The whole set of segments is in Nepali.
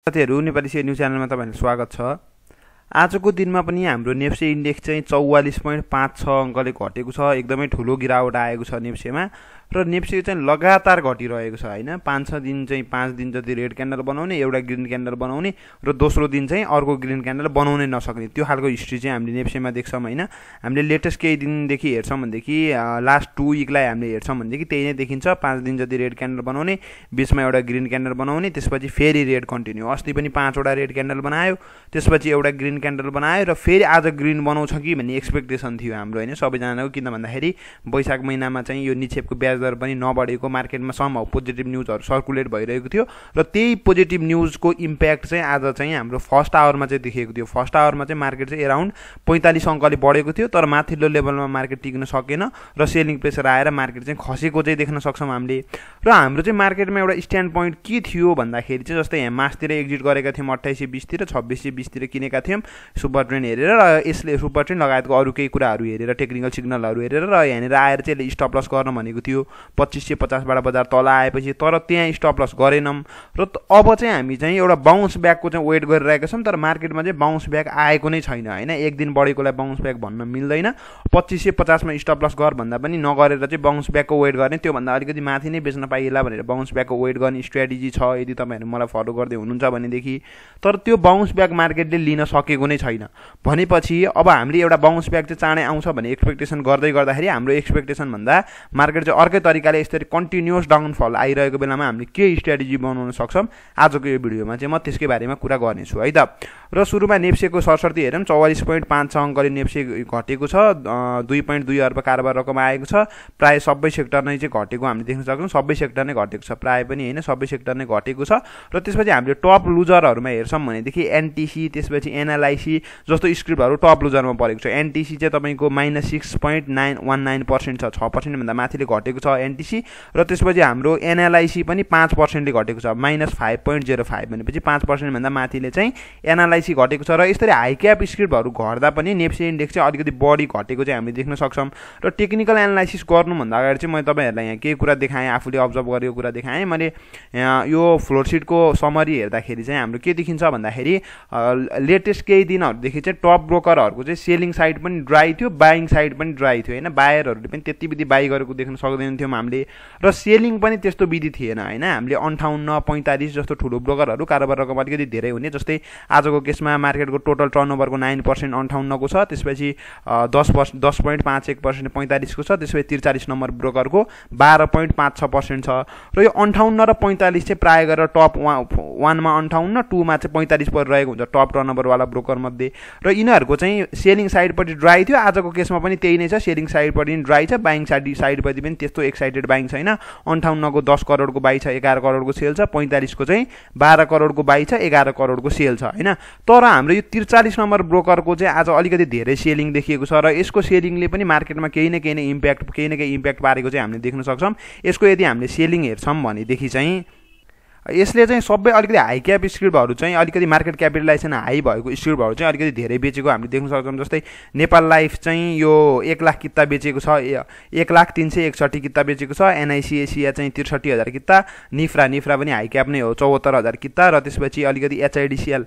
साथीहरू नेपाली सेयर न्युज च्यानलमा तपाईँहरूलाई स्वागत छ। आजको दिनमा पनि हाम्रो नेप्से इन्डेक्स चाहिँ चौवालिस पोइन्ट पाँच छ अङ्कले घटेको छ। एकदमै ठुलो गिरावट आएको छ नेप्सेमा। र नेप्से चाहिँ लगातार घटिरहेको छ होइन? पाँच छ दिन चाहिँ पाँच दिन जति रेड क्यान्डल बनाउने एउटा ग्रिन क्यान्डल बनाउने र दोस्रो दिन चाहिँ अर्को ग्रिन क्यान्डल बनाउनै नसक्ने। त्यो खालको हिस्ट्री चाहिँ हामीले नेप्सेमा देख्छौँ होइन? हामीले लेटेस्ट केही दिनदेखि हेर्छौँ भनेदेखि लास्ट टु विकलाई हामीले हेर्छौँ भनेदेखि त्यही नै देखिन्छ। पाँच दिन जति रेड क्यान्डल बनाउने बिचमा एउटा ग्रिन क्यान्डल बनाउने त्यसपछि फेरि रेड कन्टिन्यू। अस्ति पनि पाँचवटा रेड क्यान्डल बनायो त्यसपछि एउटा ग्रिन क्यान्डल बनायो र फेरि आज ग्रिन बनाउँछ कि भन्ने एक्सपेक्टेसन थियो हाम्रो होइन? सबैजनाको किन भन्दाखेरि वैशाख महिनामा चाहिँ यो निक्षेपको ब्याज दर पनि नबढेको मार्केटमा सम पोजिटिभ न्युजहरू सर्कुलेट भइरहेको थियो र त्यही पोजिटिभ न्युजको इम्प्याक्ट चाहिँ आज चाहिँ हाम्रो फर्स्ट आवरमा चाहिँ देखिएको थियो। फर्स्ट आवरमा चाहिँ मार्केट चाहिँ एराउन्ड पैँतालिस अङ्कले बढेको थियो तर माथिल्लो लेभलमा मार्केट टिक्न सकेन र सेलिङ प्रेसर आएर मार्केट चाहिँ खसेको चाहिँ देख्न सक्छौँ हामीले। र हाम्रो चाहिँ मार्केटमा एउटा स्ट्यान्ड पोइन्ट के थियो भन्दाखेरि चाहिँ जस्तै यहाँ मासतिर एक्जिट गरेका थियौँ अट्ठाइस सय बिसतिर छब्बिस सय बिसतिर किनेका थियौँ सुपर ट्रेन हेरेर र यसले सुपर ट्रेन लगायतको अरू केही कुराहरू हेरेर टेक्निकल सिग्नलहरू हेरेर र यहाँनिर आएर चाहिँ यसले स्टप लस गर्न भनेको थियो। पच्चिस सय पचासबाट बजार तल आएपछि तर त्यहाँ स्टप लस गरेनौँ। र अब चाहिँ हामी चाहिँ एउटा बााउन्स ब्याकको चाहिँ वेट गरिरहेका छौँ तर मार्केटमा चाहिँ बााउन्स ब्याक आएको नै छैन होइन? एक दिन बढेकोलाई बााउन्स ब्याक भन्न मिल्दैन। पच्चिस सय पचासमा स्टप लस गर भन्दा पनि नगरेर चाहिँ बााउन्स ब्याकको वेट गर्ने त्योभन्दा अलिकति माथि नै बेच्न पाइएला भनेर बााउन्स ब्याकको वेट गर्ने स्ट्राटेजी छ यदि तपाईँहरू मलाई फलो गर्दै हुनुहुन्छ भनेदेखि। तर त्यो बााउन्स ब्याक मार्केटले लिन सकेको नै छैन। भनेपछि अब हामीले एउटा बााउन्स ब्याक चाहिँ चाँडै आउँछ भन्ने एक्सपेक्टेसन गर्दै गर्दाखेरि हाम्रो एक्सपेक्टेसनभन्दा मार्केट चाहिँ अर्कै तरिकाले यसरी कन्टिन्युस डाउनफल आइरहेको बेलामा हामीले के स्ट्राटेजी बनाउन सक्छौँ। आजको यो भिडियोमा चाहिँ म त्यसकै बारेमा कुरा गर्नेछु है त? र सुरुमा नेप्सेको सरसर्ती हेरौँ चौवालिस पोइन्ट पाँच छ अङ्कले नेप्से घटेको छ दुई पोइन्ट दुई अर्ब कारोबार रकम आएको छ। प्रायः सबै सेक्टर नै चाहिँ घटेको हामीले देख्न सक्छौँ। सबै सेक्टर नै घटेको छ। प्रायः पनि होइन सबै सेक्टर नै घटेको छ। र त्यसपछि हामीले टप लुजरहरूमा हेर्छौँ भनेदेखि एनटिसी त्यसपछि एनएलआइसी जस्तो स्क्रिप्टहरू टप लुजरमा परेको छ। एनटिसी चाहिँ तपाईँको minus six point nine one nine percent छ छ पर्सेन्टभन्दा माथिले घटेको छ। एनटिसी र त्यसपछि हाम्रो एनएलआइसी पनि पाँच पर्सेन्टले घटेको छ। Minus five point zero five भनेपछि पाँच पर्सेन्टभन्दा माथिले चाहिँ एलआइसी घटेको छ। र यसरी हाई क्याप स्क्रिप्टहरू घट्दा पनि नेप्से इन्डेक्स चाहिँ अलिकति बढी घटेको चाहिँ हामीले देख्न सक्छौँ। र टेक्निकल एनालाइसिस गर्नुभन्दा अगाडि चाहिँ मैले तपाईँहरूलाई यहाँ केही कुरा देखाएँ आफूले अब्जर्भ गरेको कुरा देखाएँ। मैले यो फ्लोरसिटको समरी हेर्दाखेरि चाहिँ हाम्रो के देखिन्छ भन्दाखेरि लेटेस्ट केही दिनहरूदेखि चाहिँ टप ब्रोकरहरूको चाहिँ सेलिङ साइड पनि ड्राई थियो बाइङ साइड पनि ड्राई थियो। होइन बायरहरूले पनि त्यति विधि बाई गरेको देख्न सक्दैन थियौँ हामीले र सेलिङ पनि त्यस्तो विधि थिएन होइन? हामीले अन्ठाउन्न पैँतालिस जस्तो ठुलो ब्रोकरहरू कारोबार रकम अलिकति धेरै हुने जस्तै आजको केसमा मार्केटको टोटल टर्नओभरको नाइन पर्सेन्ट अन्ठाउन्नको छ त्यसपछि दस पर्स दस पोइन्ट पाँच एक पर्सेन्ट पैँतालिसको छ त्यसपछि त्रिचालिस नम्बर ब्रोकरको बाह्र पोइन्ट पाँच छ पर्सेन्ट छ। र यो अन्ठाउन्न र पैँतालिस चाहिँ प्रायः गरेर टप वा वानमा अन्ठाउन्न टूमा चाहिँ पैँतालिस परिरहेको हुन्छ टप टर्नओभरवाला ब्रोकरमध्ये। र यिनीहरूको चाहिँ सेलिङ साइडपट्टि ड्राई थियो आजको केसमा पनि त्यही नै छ सेलिङ साइडपट्टि ड्राई छ बाइङ साइड साइडपट्टि पनि त्यस्तो एक्साइटेड बाइङ छैन अन्ठाउन्नको दस करोडको बाई छ एघार करोडको सेल छ पैँतालिसको चाहिँ बाह्र करोडको बाई छ एघार करोडको सेल छ होइन? तर हाम्रो यो त्रिचालिस नम्बर ब्रोकरको चाहिँ आज अलिकति धेरै सेलिङ देखिएको छ र यसको सेलिङले पनि मार्केटमा केही न केही न इम्प्याक्ट केही न केही इम्प्याक्ट पारेको चाहिँ हामीले देख्न सक्छौँ। यसको यदि हामीले सेलिङ हेर्छौँ भनेदेखि चाहिँ यसले चाहिँ सबै अलिकति हाई क्याप स्क्रिप्टहरू चाहिँ अलिकति मार्केट क्यापिटलाइजेसन हाई भएको स्क्रिप्टहरू चाहिँ अलिकति धेरै बेचेको हामीले देख्न सक्छौँ जस्तै नेपाल लाइफ चाहिँ यो एक लाख किता बेचेको छ एक लाख तिन सय एकसट्ठी किता बेचेको छ एनआइसी एसिया चाहिँ त्रिसठी हजार किता निफ्रा निफ्रा पनि हाई क्याप नै हो चौहत्तर हजार किता र त्यसपछि अलिकति एचआइडिसिएल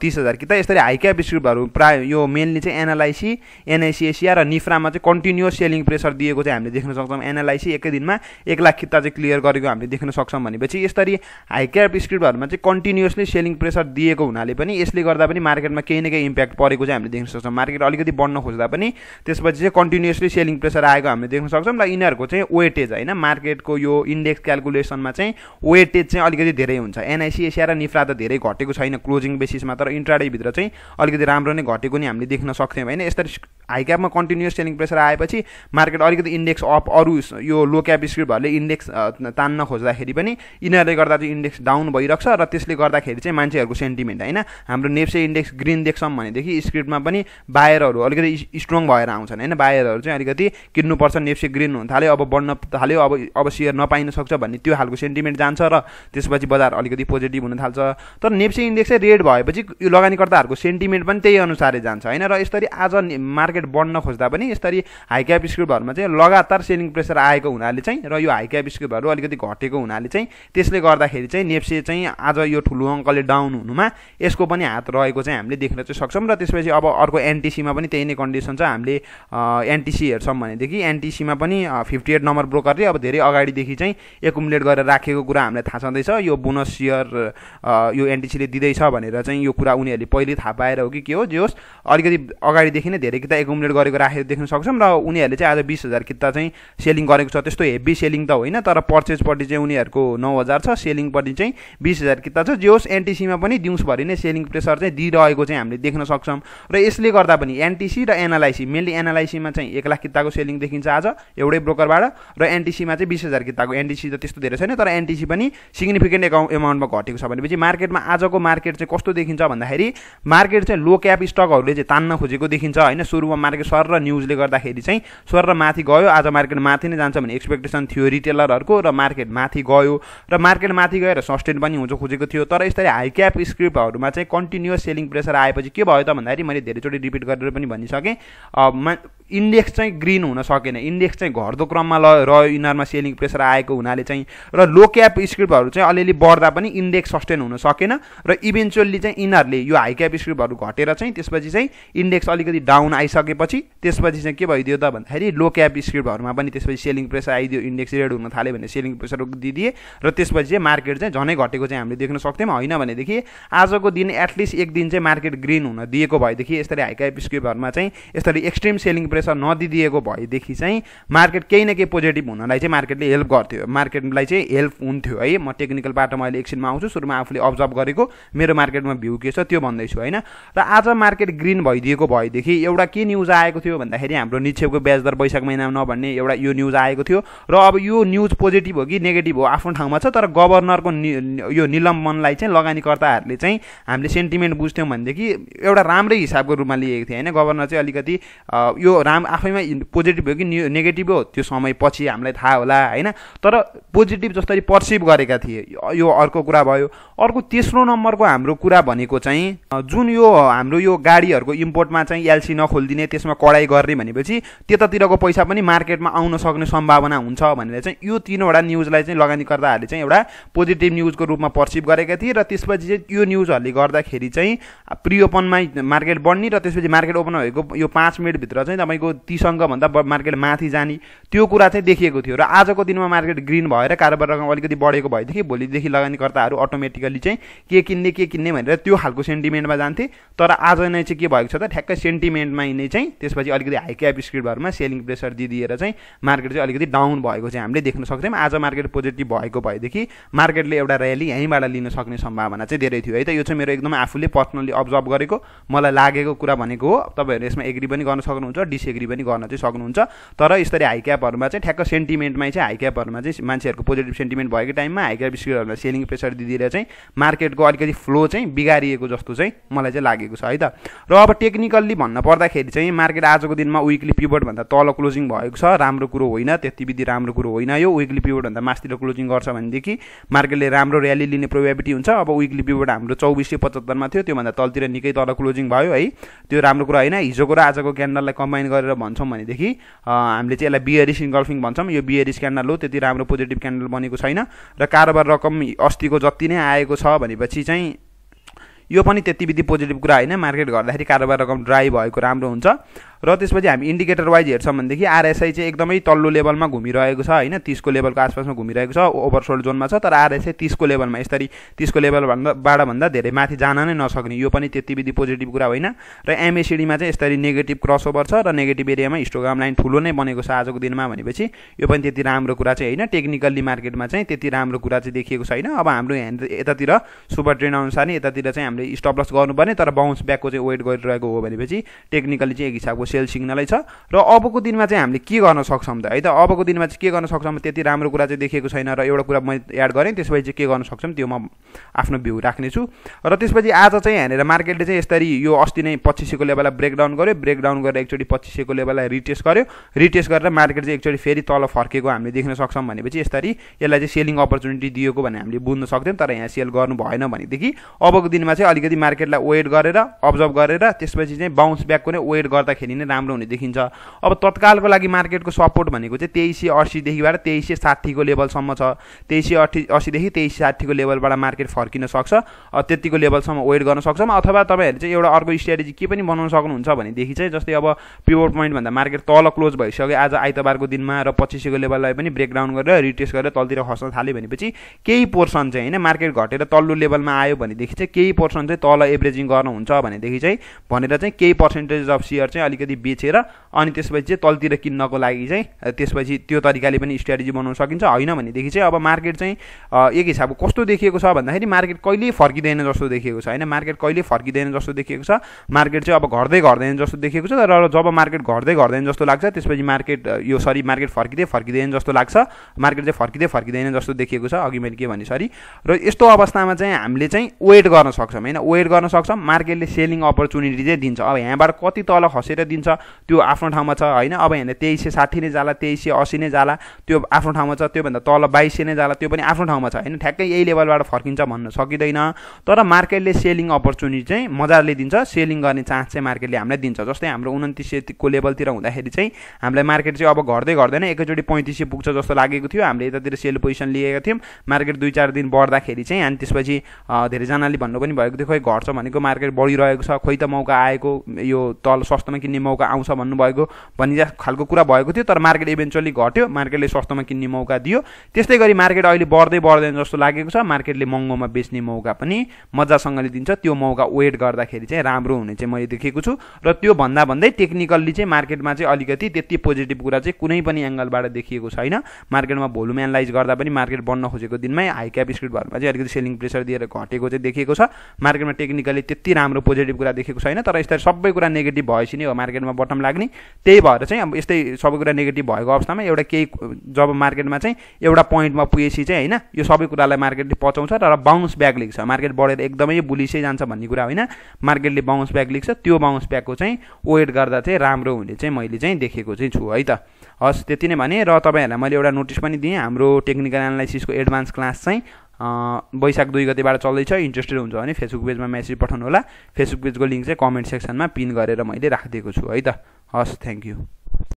तिस हजार किता यसरी हाई क्याप स्क्रिप्टहरू प्रायः यो मेनली चाहिँ एनएलआइसी एनआइसी एसिया र निफ्रामा चाहिँ कन्टिन्युस सेलिङ प्रेसर दिएको चाहिँ हामीले देख्न सक्छौँ। एनएलआइसी एकै दिनमा एक लाख किता चाहिँ क्लियर गरेको हामीले देख्न सक्छौँ भनेपछि यसरी हाई क्याप स्क्रिप्टहरूमा चाहिँ कन्टिन्युसली सेलिङ प्रेसर दिएको हुनाले पनि यसले गर्दा पनि मार्केटमा केही न केही इम्प्याक्ट परेको चाहिँ हामीले देख्न सक्छौँ। मार्केट अलिकति बढ्न खोज्दा पनि त्यसपछि चाहिँ कन्टिन्युसली सेलिङ प्रेसर आएको हामीले देख्न सक्छौँ र यिनीहरूको चाहिँ वेटेज होइन। मार्केटको यो इन्डेक्स क्यालकुलेसनमा चाहिँ वेटेज चाहिँ अलिकति धेरै हुन्छ। एनआइसी एसिया र निफ्रा त धेरै घटेको छैन। क्लोजिङ बेसिसमा तर इन्ट्राडेभित्र चाहिँ अलिकति राम्रो नै घटेको नि हामीले देख्न सक्थ्यौँ होइन। यसरी हाई क्यापमा कन्टिन्युस सेलिङ प्रेसर आएपछि मार्केट अलिकति इन्डेक्स अप अरू यो लो क्याप स्क्रिप्टहरूले इन्डेक्स तान्न खोज्दाखेरि पनि यिनीहरूले गर्दा इन्डेक्स डाउन भइरहेको छ र त्यसले गर्दाखेरि चाहिँ मान्छेहरूको सेन्टिमेन्ट होइन? हाम्रो नेप्से इन्डेक्स ग्रिन देख्छौँ भनेदेखि स्क्रिप्टमा पनि बायरहरू अलिकति स्ट्रङ भएर आउँछन् होइन? बायरहरू चाहिँ अलिकति किन्नुपर्छ नेप्से ग्रिन हुन थाल्यो अब बढ्न थाल्यो अब अब सेयर नपाइन सक्छ भन्ने त्यो खालको सेन्टिमेन्ट जान्छ र त्यसपछि बजार अलिकति पोजिटिभ हुन थाल्छ। तर नेप्से इन्डेक्सै रेड भएपछि यो लगानीकर्ताहरूको सेन्टिमेन्ट पनि त्यही अनुसारै जान्छ होइन? र यसरी आज मार्केट बढ्न खोज्दा पनि यसरी हाई क्याप स्क्रिप्टहरूमा चाहिँ लगातार सेलिङ प्रेसर आएको हुनाले चाहिँ र यो हाई क्याप स्क्रिप्टहरू अलिकति घटेको हुनाले चाहिँ त्यसले गर्दाखेरि चाहिँ नेप्से चाहिँ आज यो ठुलो अङ्कले डाउन हुनुमा यसको पनि हात रहेको चाहिँ हामीले देख्न चाहिँ सक्छौँ र त्यसपछि अब अर्को एनटिसीमा पनि त्यही नै कन्डिसन छ। हामीले एनटिसी हेर्छौँ भनेदेखि एनटिसीमा पनि फिफ्टी एट नम्बर ब्रोकरले अब धेरै अगाडिदेखि चाहिँ एकुमुलेट गरेर राखेको कुरा हामीलाई थाहा छँदैछ। यो बोनस सेयर यो एनटिसीले दिँदैछ भनेर चाहिँ यो कुरा उनीहरूले पहिले थाहा पाएर हो कि के हो? जे होस् अलिकति अगाडिदेखि नै धेरै किता एकुमुलेट गरेको राखेको देख्न सक्छौँ र उनीहरूले चाहिँ आज बिस हजार किता चाहिँ सेलिङ गरेको छ। त्यस्तो हेभी सेलिङ त होइन तर पर्चेजपट्टि चाहिँ उनीहरूको नौ हजार छ। सेलिङपट्टि चाहिँ बिस हजार किता छ। जे होस् एनटिसीमा पनि दिउँसभरि नै सेलिङ प्रेसर चाहिँ दिइरहेको चाहिँ हामीले देख्न सक्छौँ। र यसले गर्दा पनि एनटिसी र एनएलआइसी मेनली एनएलआइसीमा चाहिँ एक लाख किताको सेलिङ देखिन्छ आज एउटै ब्रोकरबाट। र एनटिसीमा चाहिँ बिस हजार किताको एनटिसी त त्यस्तो धेरै छैन तर एनटिसी पनि सिग्निफिकेन्ट एकाउन्ट एमाउन्टमा घटेको छ भनेपछि मार्केटमा आजको मार्केट चाहिँ कस्तो देखिन्छ भन्दाखेरि मार्केट चाहिँ लो क्याप स्टकहरूले चाहिँ तान्न खोजेको देखिन्छ। होइन सुरुमा मार्केट सर र न्युजले गर्दाखेरि चाहिँ सर र माथि गयो। आज मार्केट माथि नै जान्छ भन्ने एक्सपेक्टेसन थियो रिटेलरहरूको र मार्केट माथि गयो। र मार्केट माथि गएर सस्टेन पनि हुन्छ खोजेको थियो। तर यस्तै हाई क्याप स्क्रिप्टहरूमा चाहिँ कन्टिन्युस सेलिङ प्रेसर आएपछि के भयो त भन्दाखेरि मैले धेरैचोटि रिपिट गरेर पनि भनिसकेँ। इन्डेक्स चाहिँ ग्रिन हुन सकेन। इन्डेक्स चाहिँ घट्दो क्रममा ल रह्यो यिनीहरूमा सेलिङ प्रेसर आएको हुनाले चाहिँ र लो क्याप स्क्रिप्टहरू चाहिँ अलिअलि बढ्दा पनि इन्डेक्स सस्टेन हुन सकेन र इभेन्चुअली चाहिँ यिनीहरूले यो हाई क्याप स्क्रिप्टहरू घटेर चाहिँ त्यसपछि चाहिँ इन्डेक्स अलिकति डाउन आइसकेपछि त्यसपछि चाहिँ के भइदियो त भन्दाखेरि लो क्याप स्क्रिप्टहरूमा पनि त्यसपछि सेलिङ प्रेसर आइदियो इन्डेक्स रेड हुन थाल्यो भने सेलिङ प्रेसर दिदिए र त्यसपछि चाहिँ मार्केट चाहिँ झनै घटेको चाहिँ हामीले देख्न सक्थ्यौँ। होइन भनेदेखि आजको दिन एटलिस्ट एक दिन चाहिँ मार्केट ग्रिन हुन दिएको भएदेखि यसरी हाई क्याप स्क्रिप्टहरूमा चाहिँ यसरी एक्सट्रिम सेलिङ प्रेसर नदिदिएको भएदेखि चाहिँ मार्केट केही न केही पोजिटिभ हुनलाई चाहिँ मार्केटले हेल्प गर्थ्यो। मार्केटलाई चाहिँ हेल्प हुन्थ्यो है। म टेक्निकल बाटोमा अहिले एकछिनमा आउँछु। सुरुमा आफूले अब्जर्भ गरेको मेरो मार्केटमा भ्यू के छ त्यो भन्दैछु होइन? र आज मार्केट ग्रिन भइदिएको भएदेखि एउटा के न्युज आएको थियो भन्दाखेरि हाम्रो निक्षेपको ब्याज दर वैशाख महिनामा नभन्ने एउटा यो न्युज आएको थियो। र अब यो न्युज पोजिटिभ हो कि नेगेटिभ हो आफ्नो ठाउँमा छ तर गभर्नरको यो निलम्बनलाई चाहिँ लगानीकर्ताहरूले चाहिँ हामीले सेन्टिमेन्ट बुझ्थ्यौँ भनेदेखि एउटा राम्रै हिसाबको रूपमा लिएको थियो होइन? गभर्नर चाहिँ अलिकति यो राम आफैमा पोजिटिभ हो कि नेगेटिभ हो? त्यो समय पछि हामीलाई थाहा होला होइन? तर पोजिटिभ जसरी पर्सिभ गरेका थिए यो अर्को कुरा भयो। अर्को तेस्रो नम्बरको हाम्रो कुरा भनेको चाहिँ जुन यो हाम्रो यो गाडीहरूको इम्पोर्टमा चाहिँ एलसी नखोलिदिने त्यसमा कडाइ गर्ने भनेपछि त्यतातिरको पैसा पनि मार्केटमा आउन सक्ने सम्भावना हुन्छ भनेर चाहिँ यो तिनवटा न्युजलाई चाहिँ लगानीकर्ताहरूले चाहिँ एउटा पोजिटिभ न्युजको रूपमा पर्सिभ गरेका थिए र त्यसपछि चाहिँ यो न्युजहरूले गर्दाखेरि चाहिँ प्रि ओपनमै मार्केट बढ्ने र त्यसपछि मार्केट ओपन भएको यो पाँच मिनटभित्र चाहिँ तपाईँको तिस अङ्कभन्दा मार्केट माथि जाने त्यो कुरा चाहिँ देखिएको थियो र आजको दिनमा मार्केट ग्रिन भएर कारोबार रकम अलिकति बढेको भएदेखि भोलिदेखि लगानीकर्ताहरू अटोमेटिकली चाहिँ के किन्ने के किन्ने भनेर त्यो खालको सेन्टिमेन्टमा जान्थे। तर आज नै चाहिँ के भएको छ त ठ्याक्कै सेन्टिमेन्टमा नै चाहिँ त्यसपछि अलिकति हाई क्याप स्क्रिप्टहरूमा सेलिङ प्रेसर दिइदिएर चाहिँ मार्केट चाहिँ अलिकति डाउन भएको चाहिँ हामीले देख्न सक्थ्यौँ आज मार्केट पोजिटिभ भएको भएदेखि मार्केटले एउटा र्याली यहीँबाट लिन सक्ने सम्भावना चाहिँ धेरै थियो है त। यो चाहिँ मेरो एकदमै आफूले पर्सनली अब्जर्भ गरेको मलाई लागेको कुरा भनेको हो। तपाईँहरू यसमा एग्री पनि गर्न सक्नुहुन्छ। डिसएग्री पनि गर्न चाहिँ सक्नुहुन्छ। तर यसरी हाई क्यापहरूमा चाहिँ ठ्याक्क सेन्टिमेन्टमै चाहिँ हाई क्यापहरूमा चाहिँ मान्छेहरूको पोजिटिभ सेन्टिमेन्ट भएको टाइममा हाई क्याप स्किलहरूलाई सेलिङ प्रेसर दिदिएर चाहिँ मार्केटको अलिकति फ्लो चाहिँ बिगारिएको जस्तो चाहिँ मलाई चाहिँ लागेको छ है त? र अब टेक्निकल्ली भन्न पर्दाखेरि चाहिँ मार्केट आजको दिनमा विकली पिभटभन्दा तल क्लोजिङ भएको छ। राम्रो कुरो होइन त्यति विधि राम्रो कुरो होइन। यो विकली पिभटभन्दा मास्तिर क्लोजिङ गर्छ भनेदेखि मार्केटले राम्रो र्याली लिने प्रोबेबिलिटी हुन्छ। अब विकली पिभट हाम्रो चौबिस सय पचहत्तरमा थियो त्योभन्दा तलतिर निकै तल क्लोजिङ भयो है? त्यो राम्रो कुरा होइन। हिजोको र आजको क्यान्डललाई कम्बाइन गरेर भन्छौँ भनेदेखि हामीले चाहिँ यसलाई बियरिस इन्गल्फिङ भन्छौँ। यो बियरिस क्यान्डल हो त्यति राम्रो पोजिटिभ क्यान्डल बनेको छैन। र कारोबार रकम अस्तिको जति नै आएको छ भनेपछि चाहिँ यो पनि त्यति विधि पोजिटिभ कुरा होइन। मार्केट गर्दाखेरि कारोबार रकम ड्राई भएको राम्रो हुन्छ। र त्यसपछि हामी इन्डिकेटर वाइज हेर्छौँ भनेदेखि आरएसआई चाहिँ एकदमै तल्लो लेभलमा घुमिरहेको छ होइन? तिसको लेभलको आसपासमा घुमिरहेको छ ओभरसोल्ड जोनमा छ तर आरएसआई तिसको लेभलमा यसरी तिसको लेभलबाट भन्दा धेरै माथि जान नै नसक्ने। यो पनि त्यति विधि पोजिटिभ कुरा होइन। र एमएसिडीमा चाहिँ यसरी नेगेटिभ क्रस ओभर छ र नेगेटिभ एरियामा हिस्टोग्राम लाइन ठुलो नै बनेको छ आजको दिनमा भनेपछि। यो पनि त्यति राम्रो कुरा चाहिँ होइन। टेक्निकल्ली मार्केटमा चाहिँ त्यति राम्रो कुरा चाहिँ देखिएको छैन। अब हाम्रो यतातिर सुपर ट्रेन अनुसार नै यतातिर चाहिँ हामीले स्टप लस गर्नुपर्ने तर बााउन्स ब्याकको चाहिँ वेट गरिरहेको हो भनेपछि टेक्निकली चाहिँ एक हिसाबको सेल सिग्नलै छ। र अबको दिनमा चाहिँ हामीले के गर्न सक्छौँ त? है त अबको दिनमा चाहिँ के गर्न सक्छौँ? त्यति राम्रो कुरा चाहिँ देखेको छैन र एउटा कुरा मैले एड गरेँ त्यसपछि चाहिँ के गर्न सक्छौँ त्यो म आफ्नो भ्यू राख्नेछु। र त्यसपछि आज चाहिँ यहाँनिर मार्केटले चाहिँ यसरी यो अस्ति नै पच्चिसको लेभललाई ब्रेकडाउन गर्यो। ब्रेकडाउन गरेर एकचोटि पच्चिसको लेभललाई रिटेस्ट गर्यो। रिटेस्ट गरेर मार्केट चाहिँ एकचोटि फेरि तल फर्केको हामीले देख्न सक्छौँ भनेपछि यसरी यसलाई चाहिँ सेलिङ अपर्च्युनिटी दिएको भने हामीले बुझ्न सक्थ्यौँ। तर यहाँ सेल गर्नु भएन भनेदेखि अबको दिनमा चाहिँ अलिकति मार्केटलाई वेट गरेर अब्जर्भ गरेर त्यसपछि चाहिँ बााउन्स ब्याकको नै वेट गर्दाखेरि नै राम्रो हुने देखिन्छ। अब तत्कालको लागि मार्केटको सपोर्ट भनेको चाहिँ तेइस सय असीदेखिबाट तेइस सय साठीको लेभलसम्म छ। तेइस सय अठी असीदेखि तेइस सय साठीको लेभलबाट मार्केट फर्किन सक्छ त्यतिको लेभलसम्म वेट गर्न सक्छौँ। अथवा तपाईँहरूले चाहिँ एउटा अर्को स्ट्राटेजी के पनि बनाउन सक्नुहुन्छ भनेदेखि चाहिँ जस्तै अब पिभोट पोइन्टभन्दा मार्केट तल क्लोज भइसक्यो आज आइतबारको दिनमा र पच्चिसको लेभललाई पनि ब्रेकडाउन गरेर रिटेस्ट गरेर तलतिर खस्न थाल्यो भनेपछि केही पोर्सन चाहिँ होइन मार्केट घटेर तल्लो लेभलमा आयो भनेदेखि चाहिँ केही पोर्सन चाहिँ तल एभरेजिङ गर्नुहुन्छ भनेदेखि चाहिँ भनेर चाहिँ केही पर्सेन्टेज अफ सेयर चाहिँ अलिकति बेचेर अनि त्यसपछि चाहिँ तलतिर किन्नको लागि चाहिँ त्यसपछि त्यो तरिकाले पनि स्ट्राटेजी बनाउन सकिन्छ। होइन भनेदेखि चाहिँ अब मार्केट चाहिँ एक हिसाबको कस्तो देखिएको छ भन्दाखेरि मार्केट कहिले फर्किँदैन जस्तो देखिएको छ। होइन मार्केट कहिले फर्किँदैन जस्तो देखिएको छ। मार्केट चाहिँ अब घट्दै घट्दैन जस्तो देखिएको छ र जब मार्केट घट्दै घट्दैन जस्तो लाग्छ त्यसपछि मार्केट यो सरी मार्केट फर्किँदै फर्किँदैन जस्तो लाग्छ। मार्केट चाहिँ फर्किँदै फर्किँदैन जस्तो देखिएको छ अघि मैले के भने सरी। र यस्तो अवस्थामा चाहिँ हामीले चाहिँ वेट गर्न सक्छौँ। होइन वेट गर्न सक्छौँ। मार्केटले सेलिङ अपर्च्युनिटी चाहिँ दिन्छ। अब यहाँबाट कति तल खसेर दिन्छ त्यो आफ्नो ठाउँमा छ होइन? अब यहाँले तेइस सय साठी नै जाला तेइस सय असी नै जाला त्यो आफ्नो ठाउँमा छ त्योभन्दा तल बाइस सय नै जाला त्यो पनि आफ्नो ठाउँमा छ होइन? ठ्याक्कै यही लेभलबाट फर्किन्छ भन्न सकिँदैन। तर मार्केटले सेलिङ अपर्च्युनिटी चाहिँ मजाले दिन्छ सेलिङ गर्ने चान्स चाहिँ मार्केटले हामीलाई दिन्छ। जस्तै हाम्रो उन्तिस सयको लेभलतिर हुँदाखेरि चाहिँ हामीलाई मार्केट चाहिँ अब घट्दै घट्दैन एकैचोटि पैँतिस सय पुग्छ जस्तो लागेको थियो। हामीले यतातिर सेल पोजिसन लिएका थियौँ। मार्केट दुई चार दिन बढ्दाखेरि चाहिँ अनि त्यसपछि धेरैजनाले भन्नु पनि भएको थियो खोइ घट्छ भनेको मार्केट बढिरहेको छ खोइ त मौका आएको यो तल सस्तोमा किन्ने मौका आउँछ भन्नुभएको भन्ने खालको कुरा भएको थियो तर मार्केट इभेन्चुअली घट्यो। मार्केटले सस्तोमा किन्ने मौका दियो। त्यस्तै गरी मार्केट अहिले बढ्दै बढ्दैन जस्तो लागेको छ। मार्केटले महँगोमा बेच्ने मौका पनि मजासँगले दिन्छ। त्यो मौका वेट गर्दाखेरि चाहिँ राम्रो हुने चाहिँ मैले देखेको छु। र त्यो भन्दा भन्दै टेक्निकल्ली चाहिँ मार्केटमा चाहिँ अलिकति त्यति पोजिटिभ कुरा चाहिँ कुनै पनि एङ्गलबाट देखिएको छैन। मार्केटमा भोल्युम एनालाइज गर्दा पनि मार्केट बढ्न खोजेको दिनमै हाई क्याप स्क्रिप्टहरूमा चाहिँ अलिकति सेलिङ प्रेसर दिएर घटेको चाहिँ देखिएको छ। मार्केटमा टेक्निकली त्यति राम्रो पोजिटिभ कुरा देखेको छैन तर यस्तै सबै कुरा नेगेटिभ भएपछि नै हो। मार्केटमा बटम लाग्ने। त्यही भएर चाहिँ अब यस्तै सबै कुरा नेगेटिभ भएको अवस्थामा एउटा केही जब मार्केटमा चाहिँ एउटा पोइन्टमा पुगेपछि चाहिँ होइन यो सबै कुरालाई मार्केटले पचाउँछ र बााउन्स ब्याक लिन्छ मार्केट बढेर एकदमै बुलिसै जान्छ भन्ने कुरा होइन। मार्केटले बााउन्स ब्याक लिन्छ त्यो बााउन्स ब्याकको चाहिँ वेट गर्दा चाहिँ राम्रो हुने चाहिँ मैले चाहिँ देखेको चाहिँ छु है त। हस् त्यति नै भने र तपाईँहरूलाई मैले एउटा नोटिस पनि दिएँ हाम्रो टेक्निकल एनालाइसिसको एडभान्स क्लास चाहिँ वैशाख दुई गतिबाट चल्दैछ इन्ट्रेस्टेड हुन्छ भने फेसबुक पेजमा मेसेज पठाउनु होला। फेसबुक पेजको लिङ्क चाहिँ कमेन्ट सेक्सनमा पिन गरेर मैले राखिदिएको छु है त? हस् थ्याङ्क यू